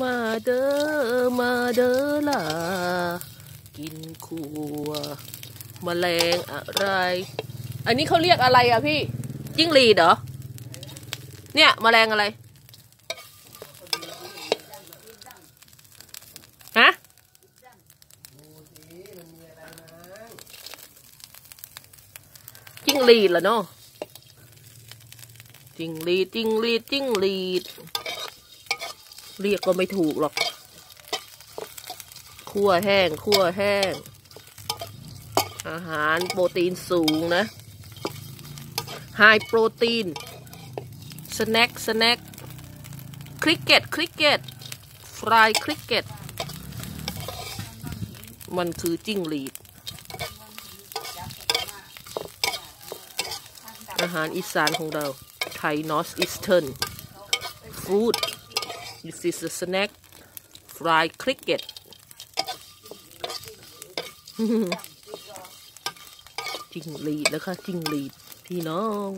มาเด้อมาเด้อล่ะ กินขัวมแมลงอะไร อันนี้เขาเรียกอะไรอะพี่จิ้งหรีดเหรอ เนี่ยมแมลงอะไรฮะจิ้งหรีดเหรอเนาะจิ้งหรีดจิ้งหรีดจิ้งหรีด เรียกก็ไม่ถูกหรอกคั่วแห้งคั่วแห้ง อาหารโปรตีนสูงนะ high protein snack snack cricket cricket fried cricket มันคือจิ้งหรีด อาหารอีสานของเราไทยนอสอีสเทิร์นฟู้ด This is a snack fried cricket จิงหรีดนะคะจิงหรีดพี่น้อง